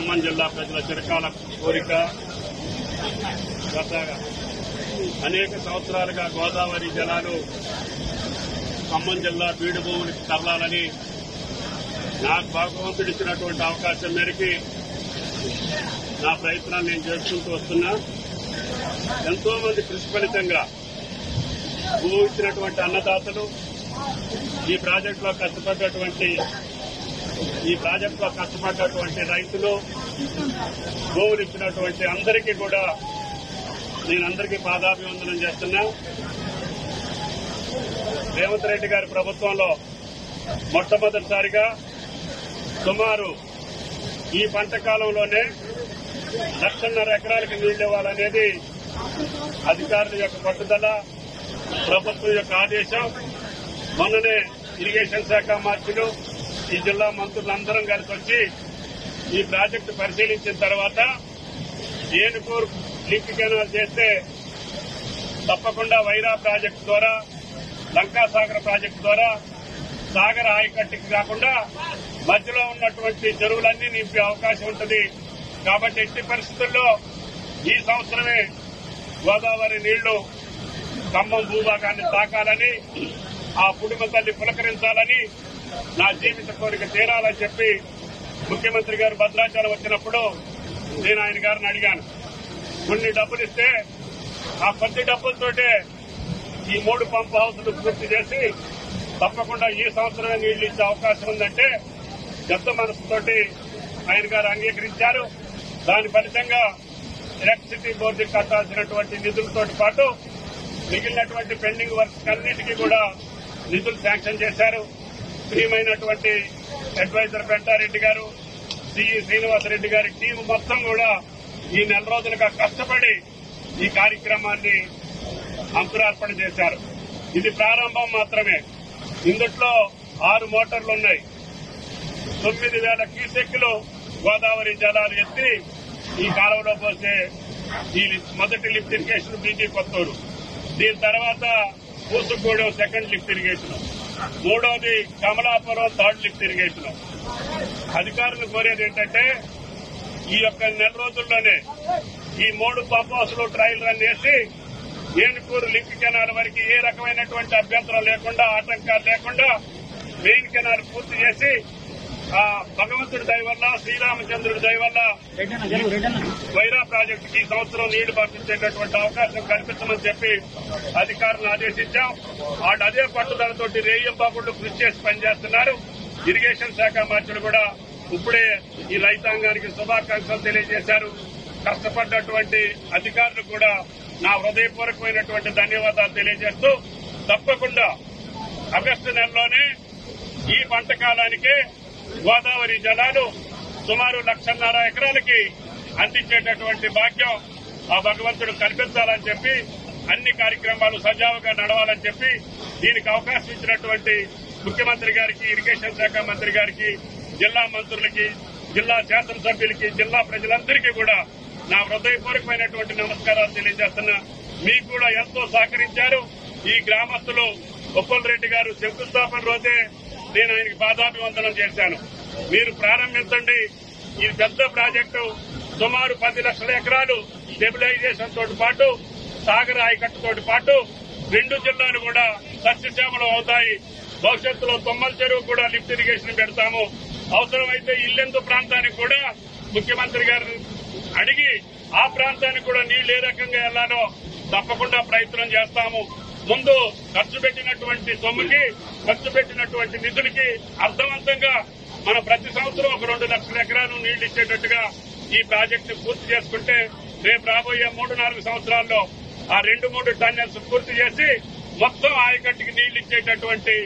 తరతరాల కోరిక గత అనేక సంవత్సరాలుగా గోదావరి జలాలు ఖమ్మం జిల్లా బీడు తరలాలని నాకు భగవంతుడు ఇచ్చినటువంటి అవకాశం మేరకు నా ప్రయత్నాలు నేను చేసుకుంటూ వస్తున్నా. ఎంతో మంది కృషి ఫలితంగా భూ ఇచ్చినటువంటి అన్నదాతలు ఈ ప్రాజెక్టులో కష్టపడ్డటువంటి ఈ ప్రాజెక్టులో కష్టపడ్డటువంటి రైతులు గోవులిచ్చినటువంటి అందరికీ కూడా నేను అందరికీ పాదాభివందనం చేస్తున్నా. రేవంత్ రెడ్డి గారి ప్రభుత్వంలో మొట్టమొదటిసారిగా సుమారు ఈ పంట కాలంలోనే లక్షన్నర ఎకరాలకు నీళ్ళు ఇవ్వాలనేది అధికారుల యొక్క పట్టుదల ప్రభుత్వం యొక్క ఆదేశం. మొన్ననే ఇరిగేషన్ శాఖ మంత్రులు ఈ జిల్లా మంత్రులందరం కలిసి వచ్చి ఈ ప్రాజెక్టు పరిశీలించిన తర్వాత ఏనుకూరు లింక్ కెనాల్ చేస్తే తప్పకుండా వైరా ప్రాజెక్టు ద్వారా లంకాసాగర్ ప్రాజెక్టు ద్వారా సాగర్ ఆయకట్టుకి కాకుండా మధ్యలో ఉన్నటువంటి చెరువులన్నీ నింపే అవకాశం ఉంటుంది. కాబట్టి ఎట్టి పరిస్థితుల్లో ఈ సంవత్సరమే గోదావరి నీళ్ళు ఖమ్మం భూభాగాన్ని తాకాలని ఆ కుటుంబ తల్లి పులకరించాలని నా జీవిత కోరిక తీరాలని చెప్పి ముఖ్యమంత్రి గారు భద్రాచలం వచ్చినప్పుడు నేను ఆయన గారిని అడిగాను. కొన్ని డబ్బులు ఇస్తే ఆ కొద్ది డబ్బులతోటే ఈ మూడు పంప్ హౌస్లు పూర్తి చేసి తప్పకుండా ఈ సంవత్సరమే నీళ్ళు ఇచ్చే అవకాశం ఉందంటే పెద్ద మనసుతోటి ఆయన గారు అంగీకరించారు. దాని ఫలితంగా ఎలక్ట్రిసిటీ బోర్డుకి కట్టాల్సినటువంటి నిధులతో పాటు మిగిలినటువంటి పెండింగ్ వర్క్స్ అన్నిటికీ కూడా నిధులు శాంక్షన్ చేశారు. ప్రియమైనటువంటి అడ్వైజర్ పెంటారెడ్డి గారు సిఈ శ్రీనివాసరెడ్డి గారి టీం మొత్తం కూడా ఈ నెల రోజులుగా కష్టపడి ఈ కార్యక్రమాన్ని అంకురార్పణ చేశారు. ఇది ప్రారంభం మాత్రమే. ఇందుట్లో ఆరు మోటార్లు ఉన్నాయి. తొమ్మిది వేల క్యూసెక్లు గోదావరి జలాలు ఎత్తి ఈ కాలువలో పోసే ఈ మొదటి లిఫ్ట్ ఇరిగేషన్ బీజీ కొత్తూరు. దీని తర్వాత పూసుగూడెం సెకండ్ లిఫ్ట్ ఇరిగేషన్. మూడోది కమలాపురం థర్డ్ లిఫ్ట్ ఇరిగేషన్ అధికారులు కోరేది ఏంటంటే ఈ యొక్క నెల రోజుల్లోనే ఈ మూడు పంప్ హౌస్లు ట్రయల్ రన్ చేసి ఏనుకూరు లింక్ కెనాల్ వరకు ఏ రకమైనటువంటి అభ్యంతరం లేకుండా ఆటంకాలు లేకుండా మెయిన్ కెనాల్ పూర్తి చేసి భగవంతుడి దయ వల్ల శ్రీరామచంద్రుడి దయ వల్ల వైరా ప్రాజెక్టుకి ఈ సంవత్సరం నీళ్ళు పంపించేటటువంటి అవకాశం కల్పించమని చెప్పి అధికారులను ఆదేశించాం. వాళ్ళు అదే పట్టుదలతోటి రేయంబాబుళ్ళు కృషి చేసి పనిచేస్తున్నారు. ఇరిగేషన్ శాఖ మంత్రులు కూడా ఇప్పుడే ఈ రైతాంగానికి శుభాకాంక్షలు తెలియజేశారు. కష్టపడ్డటువంటి అధికారులు కూడా నా హృదయపూర్వకమైనటువంటి ధన్యవాదాలు తెలియజేస్తూ తప్పకుండా ఆగస్టు నెలలోనే ఈ పంట కాలానికే గోదావరి జలాలు సుమారు లక్షన్నర ఎకరాలకి అందించేటటువంటి భాగ్యం ఆ భగవంతుడు కల్పించాలని చెప్పి అన్ని కార్యక్రమాలు సజావుగా నడవాలని చెప్పి దీనికి అవకాశం ఇచ్చినటువంటి ముఖ్యమంత్రి గారికి ఇరిగేషన్ శాఖ మంత్రి గారికి జిల్లా మంత్రులకి జిల్లా శాసనసభ్యులకి జిల్లా ప్రజలందరికీ కూడా నా హృదయపూర్వకమైనటువంటి నమస్కారాలు తెలియజేస్తున్నా. మీకు కూడా ఎంతో సహకరించారు. ఈ గ్రామస్తులు ఉప్పల్ రెడ్డి గారు శంకుస్థాపన రోజే నేను ఆయనకి పాదాభివందనం చేశాను. మీరు ప్రారంభించండి. ఈ పెద్ద ప్రాజెక్టు సుమారు పది లక్షల ఎకరాలు స్టెబిలైజేషన్ తోటి పాటు సాగర్ ఆయకట్టుతోటి పాటు రెండు జిల్లాలు కూడా సస్యశ్యామలం అవుతాయి. భవిష్యత్తులో తొమ్మల చెరువు కూడా లిఫ్ట్ ఇరిగేషన్ పెడతాము. అవసరమైతే ఇల్లెందు ప్రాంతానికి కూడా ముఖ్యమంత్రి గారిని అడిగి ఆ ప్రాంతానికి కూడా నీళ్ళు ఏ రకంగా వెళ్ళాలో తప్పకుండా ప్రయత్నం చేస్తాము. ముందు ఖర్చు పెట్టినటువంటి సొమ్ముకి ఖర్చు పెట్టినటువంటి నిధులకి అర్థవంతంగా మనం ప్రతి సంవత్సరం ఒక రెండు లక్షల ఎకరాలు నీళ్ళు ఇచ్చేటట్టుగా ఈ ప్రాజెక్టు పూర్తి చేసుకుంటే రేపు రాబోయే మూడు నాలుగు సంవత్సరాల్లో ఆ రెండు మూడు టన్నెల్స్ పూర్తి చేసి మొత్తం ఆయకట్టుకి నీళ్ళు ఇచ్చేటటువంటి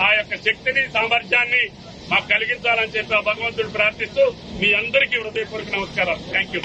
ఆ యొక్క శక్తిని సామర్థ్యాన్ని మాకు కలిగించాలని చెప్పి ఆ భగవంతుడు ప్రార్థిస్తూ మీ అందరికీ హృదయపూర్వక నమస్కారం థ్యాంక్ యూ